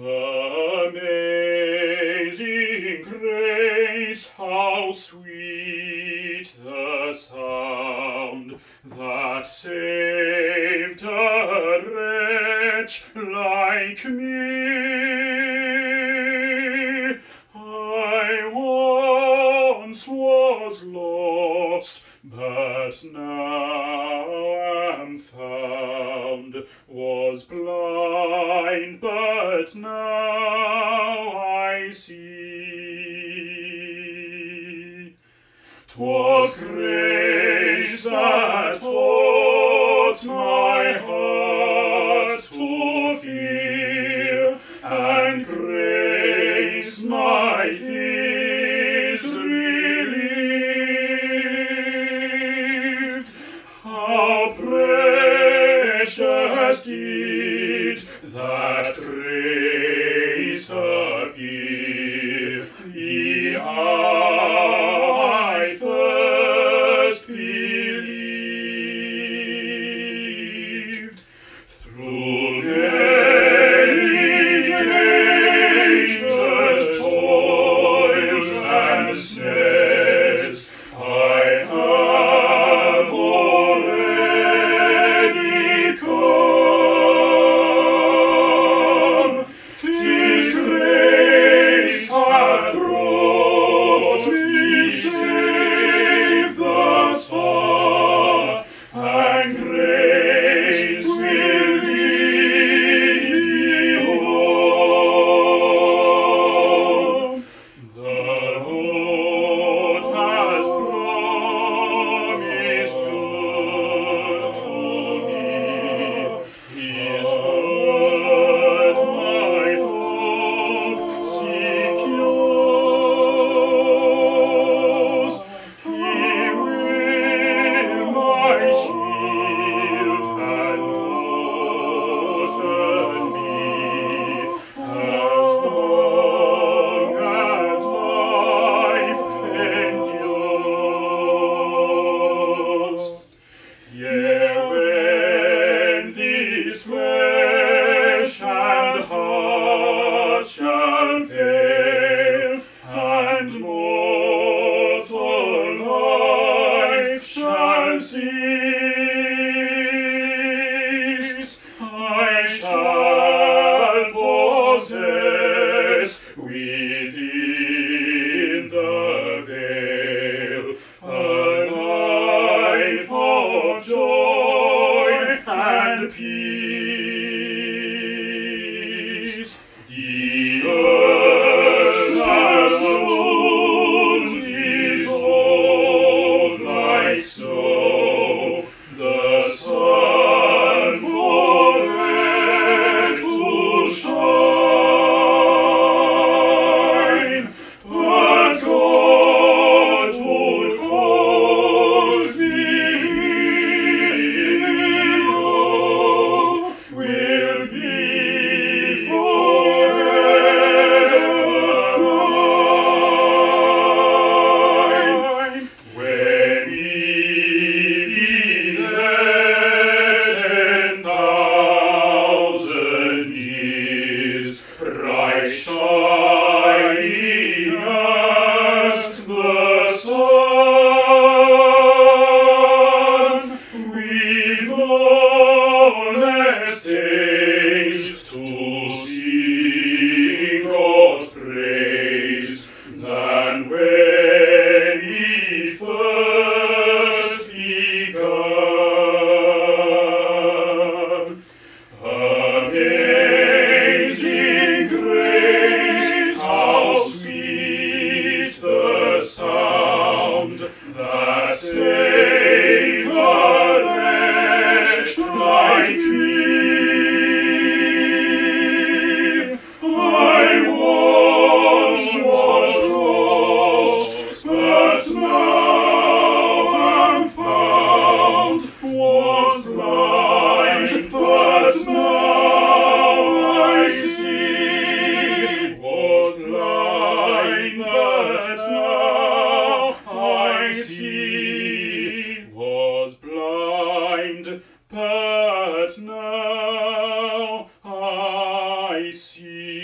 Amazing grace, how sweet the sound that saved a wretch like me. I once was lost, but now am found, was but now I see. 'twas grace that taught my Peace. Amen. seemed, but now I see.